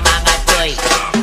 mga toy